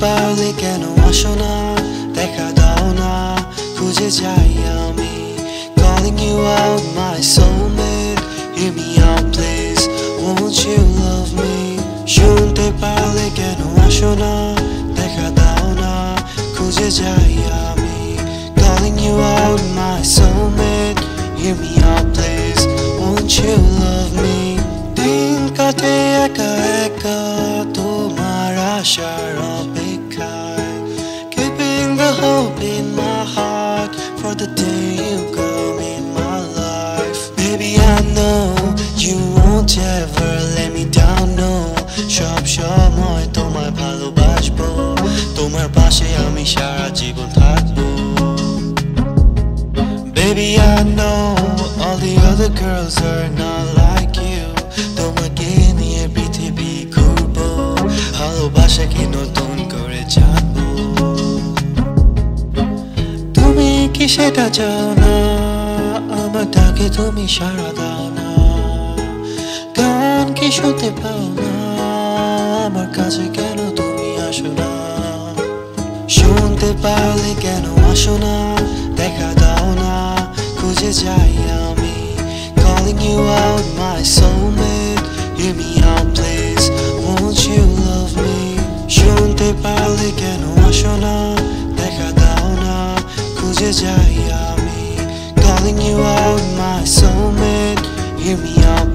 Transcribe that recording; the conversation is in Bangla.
পারলে কেন আসো না দেখা দাও না খুঁজে যাই আমি calling you out my soulmate hear me out please won't you love me শুনতে পারলে কেন আসো না দেখা দাও না খুঁজে যাই আমি calling you out my soulmate the day you come in my life baby I know you won't ever let me down no সব সময় তোমায় ভালোবাসবো তোমার পাশে আমি সারা জীবন থাকব Baby, I know all the other girls are not like you. তোমাকে নিয়ে পৃথিবী ঘুরবো ভালোবাসাকে নতুন করে জানব কি সেটা চাও না আমার ডাকে তুমি সাড়া দাও না। গান কি শুনতে পাও না। আমার কাছে কেন তুমি আসো না? শুনতে পারলে কেন আসো না? দেখা দাও না। খুঁজে যাই আমি। Calling you out, my soulmate. Hear me out, please. Jajayami Calling you out, my soulmate. Hear me out